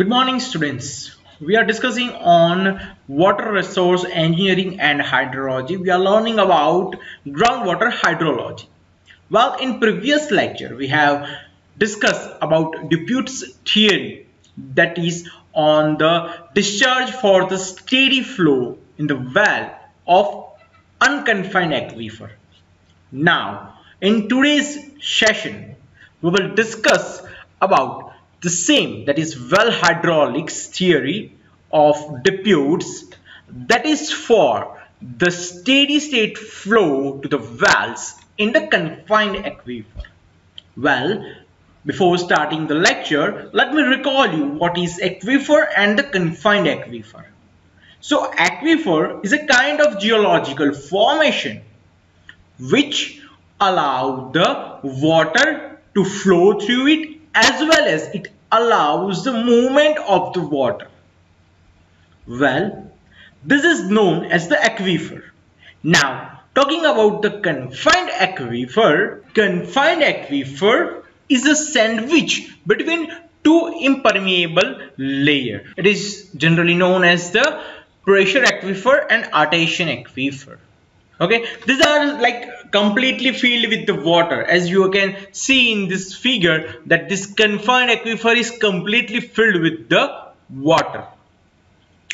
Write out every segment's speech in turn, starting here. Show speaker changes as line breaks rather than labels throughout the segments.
Good morning students. We are discussing on water resource engineering and hydrology. We are learning about groundwater hydrology. Well, in previous lecture we have discussed about Dupuit's theory that is on the discharge for the steady flow in the well of unconfined aquifer. Now, in today's session, we will discuss about the same that is well hydraulics theory of Dupuit's that is for the steady state flow to the wells in the confined aquifer. Well, before starting the lecture, let me recall you what is aquifer and the confined aquifer. So aquifer is a kind of geological formation which allow the water to flow through it as well as it allows the movement of the water. Well, this is known as the aquifer. Now, talking about the confined aquifer, confined aquifer is a sandwich between two impermeable layers. It is generally known as the pressure aquifer and artesian aquifer okay? These are like completely filled with the water. As you can see in this figure that this confined aquifer is completely filled with the water.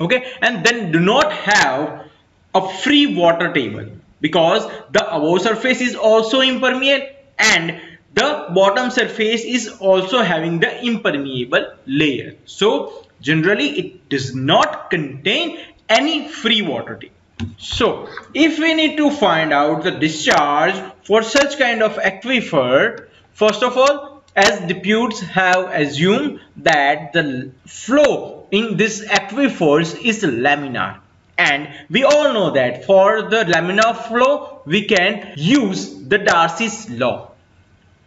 Okay? And then do not have a free water table because the above surface is also impermeable and the bottom surface is also having the impermeable layer. So generally it does not contain any free water table so, if we need to find out the discharge for such kind of aquifer, first of all, as Dupuits have assumed that the flow in this aquifers is laminar. And we all know that for the laminar flow, we can use the Darcy's law.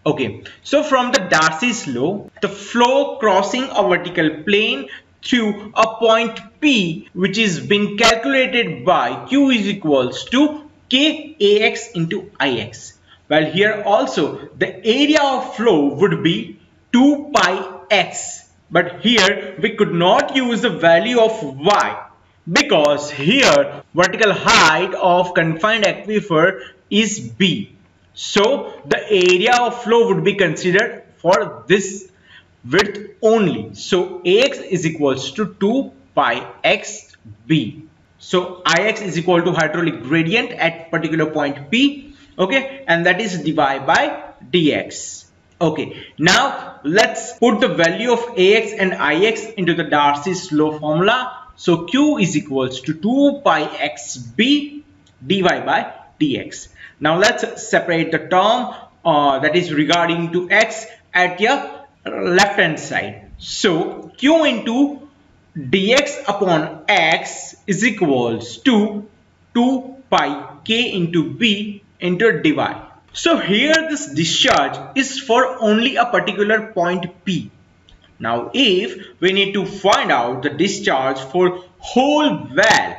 Okay, so from the Darcy's law, the flow crossing a vertical plane to a point P which is been calculated by Q is equals to KAX into IX. Well here also the area of flow would be 2 pi x but here we could not use the value of y because here vertical height of confined aquifer is B. So the area of flow would be considered for this width only. So Ax is equals to 2 pi x b. So Ix is equal to hydraulic gradient at particular point P. Okay. And that is dy by dx. Okay. Now let's put the value of Ax and Ix into the Darcy's law formula. So Q is equals to 2 pi xb dy by dx. Now let's separate the term uh, that is regarding to x at your left hand side. So q into dx upon x is equals to 2 pi k into b into dy. So here this discharge is for only a particular point P. Now if we need to find out the discharge for whole well,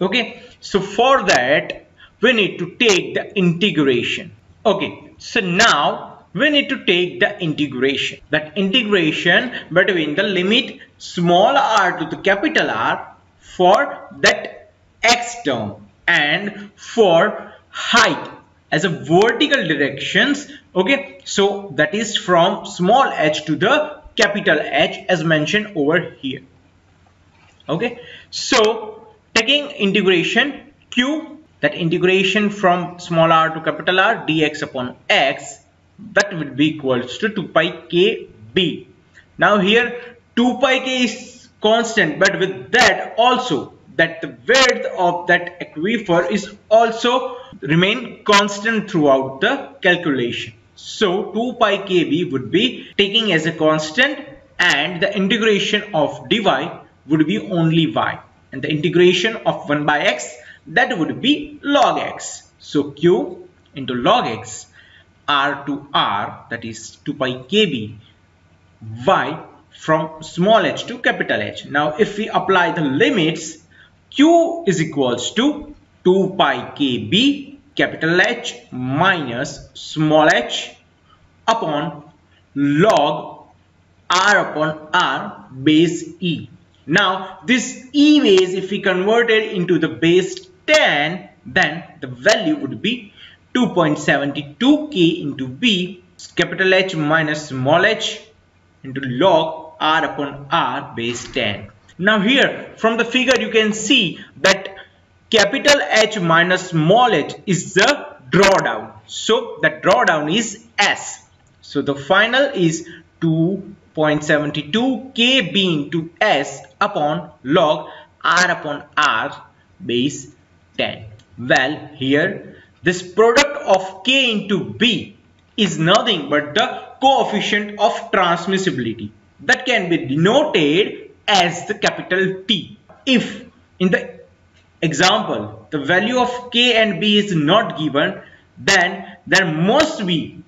okay, so for that we need to take the integration. Okay, so now we need to take the integration. That integration between the limit small r to the capital R for that x term and for height as a vertical directions okay so that is from small h to the capital H as mentioned over here okay so taking integration q that integration from small r to capital R dx upon x that would be equals to 2 pi k b. Now here 2 pi k is constant but with that also that the width of that aquifer is also remain constant throughout the calculation. So 2 pi kb would be taking as a constant and the integration of dy would be only y and the integration of 1 by x that would be log x. So q into log x r to r that is 2 pi kb y from small h to capital H. Now if we apply the limits q is equals to 2 pi kb capital H minus small h upon log r upon r base e. Now this e base if we convert it into the base 10 then the value would be 2.72k into b capital H minus small h into log r upon r base 10. Now here from the figure you can see that capital H minus small h is the drawdown. So the drawdown is S. So the final is 2.72 kb into S upon log r upon r base 10. Well here this product of k into b is nothing but the coefficient of transmissibility that can be denoted as the capital T. If in the example the value of k and b is not given then there must be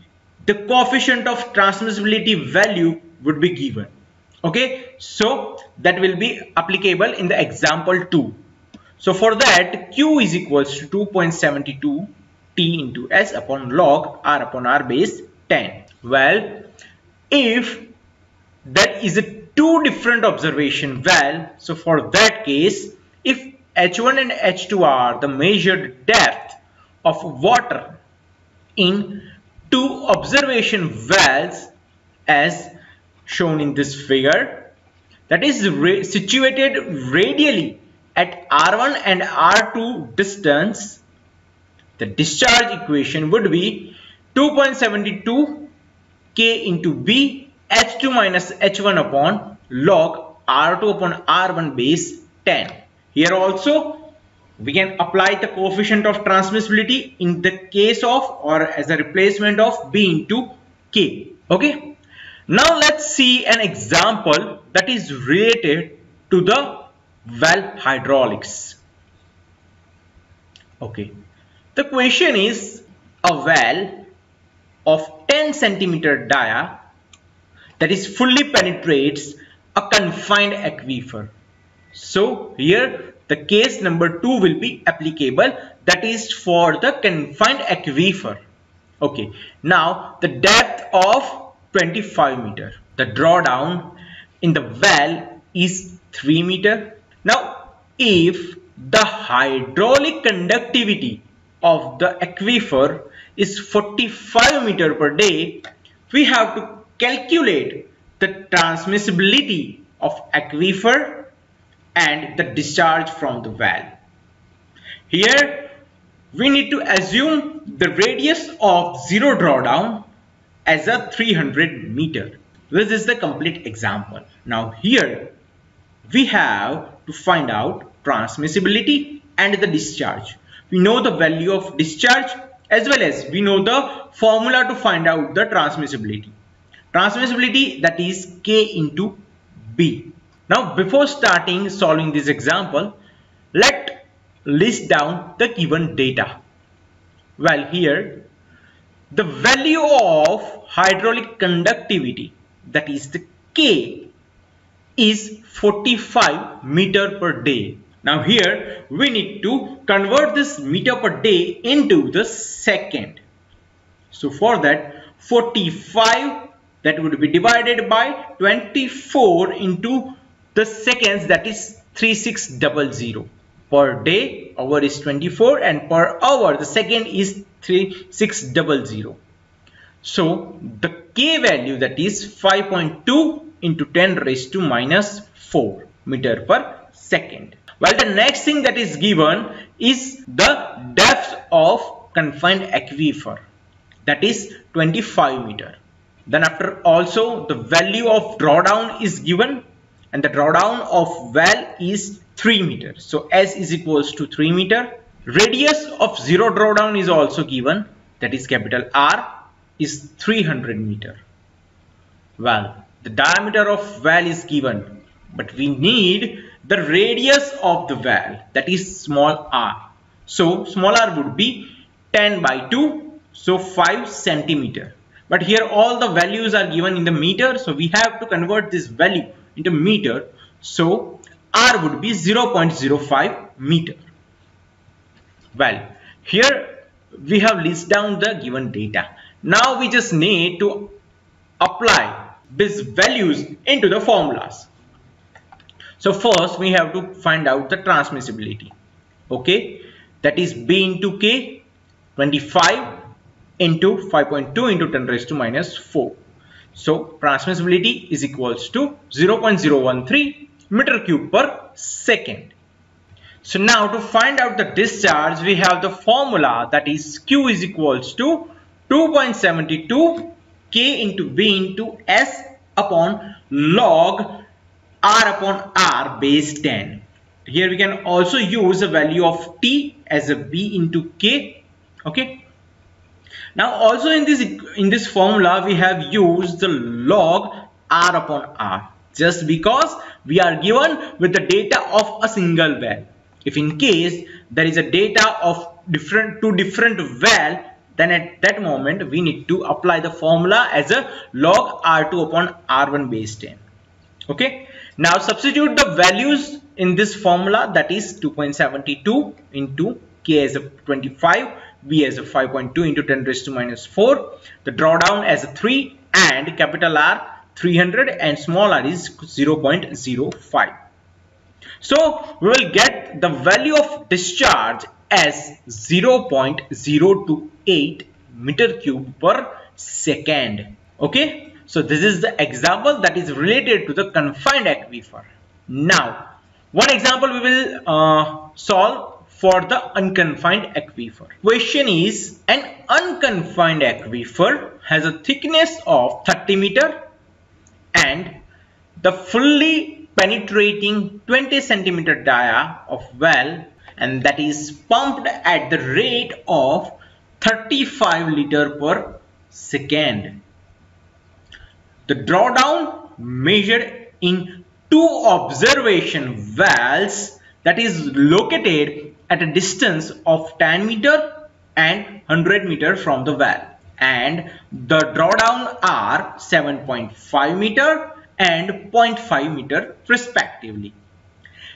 the coefficient of transmissibility value would be given. Okay? So that will be applicable in the example 2 so for that q is equals to 2.72 t into s upon log r upon r base 10 well if that is a two different observation well so for that case if h1 and h2 are the measured depth of water in two observation wells as shown in this figure that is situated radially at R1 and R2 distance the discharge equation would be 2.72 K into B H2 minus H1 upon log R2 upon R1 base 10. Here also we can apply the coefficient of transmissibility in the case of or as a replacement of B into K. Okay. Now let's see an example that is related to the well hydraulics. Okay. The question is a well of 10 centimeter dia that is fully penetrates a confined aquifer. So here the case number 2 will be applicable that is for the confined aquifer. Okay, now the depth of 25 meter. The drawdown in the well is 3 meter. Now if the hydraulic conductivity of the aquifer is 45 meter per day, we have to calculate the transmissibility of aquifer and the discharge from the valve. Here we need to assume the radius of zero drawdown as a 300 meter. This is the complete example. Now here we have to find out transmissibility and the discharge. We know the value of discharge as well as we know the formula to find out the transmissibility. Transmissibility that is K into B. Now before starting solving this example, let list down the given data. Well here, the value of hydraulic conductivity that is the K is 45 meter per day. Now here we need to convert this meter per day into the second. So for that 45 that would be divided by 24 into the seconds that is 3600 per day hour is 24 and per hour the second is 3600 so the k value that is 5.2 into 10 raised to minus 4 meter per second while the next thing that is given is the depth of confined aquifer that is 25 meter then after also the value of drawdown is given and the drawdown of well is 3 meter. So S is equals to 3 meter. Radius of zero drawdown is also given that is capital R is 300 meter. Well, the diameter of well is given but we need the radius of the well that is small r. So small r would be 10 by 2 so 5 centimeter but here all the values are given in the meter so we have to convert this value into meter so r would be 0.05 meter well here we have list down the given data now we just need to apply these values into the formulas. So first we have to find out the transmissibility. Okay, that is B into K 25 into 5.2 into 10 raised to minus 4. So transmissibility is equals to 0.013 meter cube per second. So now to find out the discharge we have the formula that is Q is equals to 2.72 K into B into S upon log R upon R base 10. Here we can also use the value of T as a B into K. Okay. Now also in this in this formula we have used the log R upon R just because we are given with the data of a single well. If in case there is a data of different two different well then at that moment we need to apply the formula as a log R2 upon R1 base 10. Okay. Now substitute the values in this formula that is 2.72 into K as a 25, V as a 5.2 into 10 raised to minus 4, the drawdown as a 3 and capital R 300 and small r is 0.05. So we will get the value of discharge as 0.028 meter cube per second. Okay. So this is the example that is related to the confined aquifer. Now, one example we will uh, solve for the unconfined aquifer. Question is, an unconfined aquifer has a thickness of 30 meter and the fully penetrating 20 centimeter dia of well and that is pumped at the rate of 35 liter per second the drawdown measured in two observation wells that is located at a distance of 10 meter and 100 meter from the well and the drawdown are 7.5 meter and 0.5 meter respectively.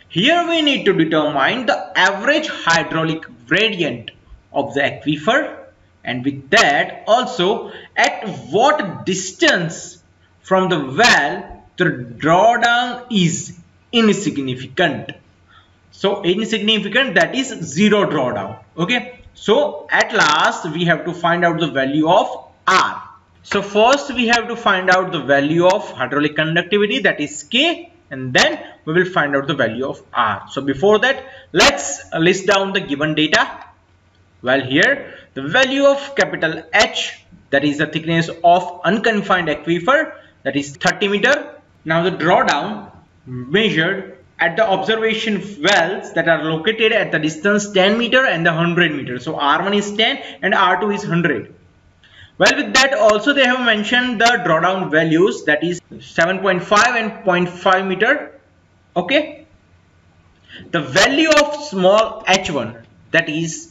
Here we need to determine the average hydraulic gradient of the aquifer and with that also at what distance from the well, the drawdown is insignificant. So insignificant that is zero drawdown. Okay. So at last we have to find out the value of R. So first we have to find out the value of hydraulic conductivity that is K and then we will find out the value of R. So before that let's list down the given data. Well here the value of capital H that is the thickness of unconfined aquifer that is 30 meter. Now the drawdown measured at the observation wells that are located at the distance 10 meter and the 100 meter. So R1 is 10 and R2 is 100. Well with that also they have mentioned the drawdown values that is 7.5 and 0.5 meter. Okay. The value of small h1 that is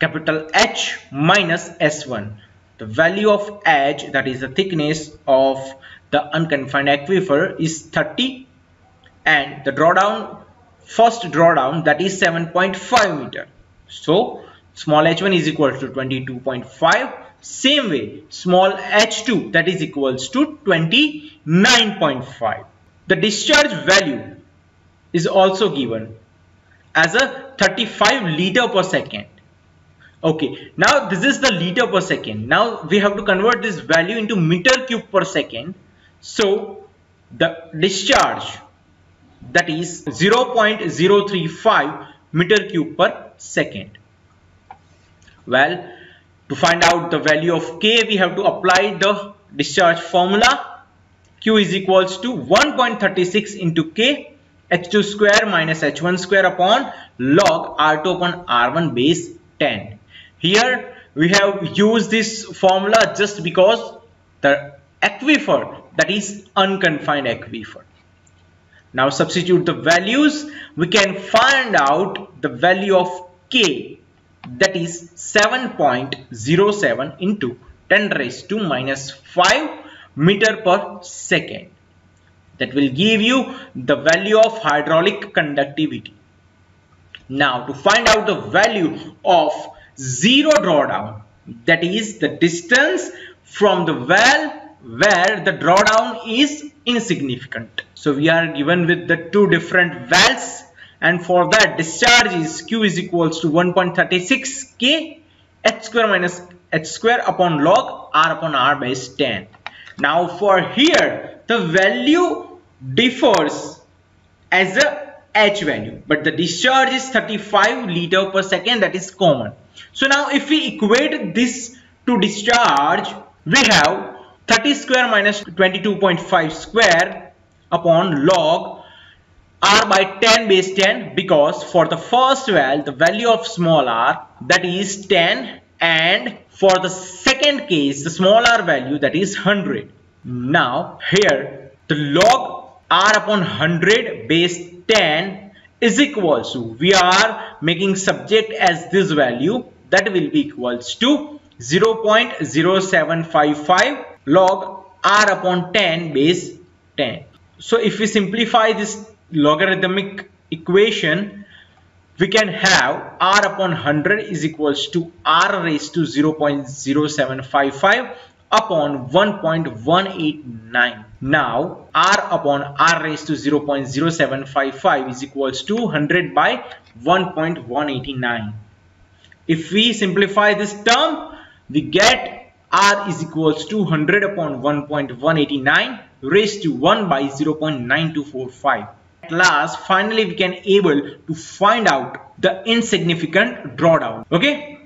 capital H minus S1 the value of h that is the thickness of the unconfined aquifer is 30 and the drawdown first drawdown that is 7.5 meter. So small h1 is equal to 22.5 same way small h2 that is equals to 29.5 the discharge value is also given as a 35 liter per second okay now this is the liter per second. Now we have to convert this value into meter cube per second. So the discharge that is 0.035 meter cube per second. Well to find out the value of k we have to apply the discharge formula. Q is equals to 1.36 into k h2 square minus h1 square upon log r2 upon r1 base 10 here we have used this formula just because the aquifer that is unconfined aquifer. Now substitute the values we can find out the value of K that is 7.07 into 10 raised to minus 5 meter per second. That will give you the value of hydraulic conductivity. Now to find out the value of zero drawdown that is the distance from the well where the drawdown is insignificant. So we are given with the two different wells and for that discharge is Q is equals to 1.36 K h square minus h square upon log r upon r base 10. Now for here the value differs as a h value but the discharge is 35 liter per second that is common. So now if we equate this to discharge we have 30 square minus 22.5 square upon log r by 10 base 10 because for the first well the value of small r that is 10 and for the second case the small r value that is 100 now here the log r upon 100 base 10 is equals to we are making subject as this value that will be equals to 0.0755 log r upon 10 base 10 so if we simplify this logarithmic equation we can have r upon 100 is equals to r raised to 0.0755 upon 1.189 now r upon r raised to 0.0755 is equals to 100 by 1.189 if we simplify this term we get r is equals to 100 upon 1.189 raised to 1 by 0.9245 at last finally we can able to find out the insignificant drawdown. Okay?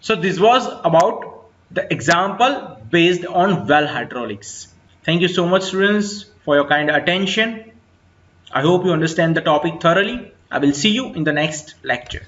So this was about the example based on well hydraulics thank you so much students for your kind attention. I hope you understand the topic thoroughly. I will see you in the next lecture